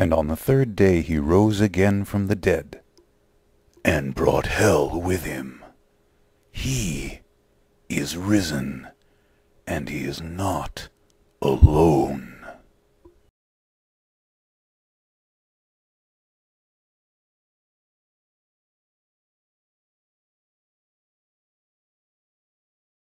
And on the third day he rose again from the dead, and brought hell with him. He is risen, and he is not alone.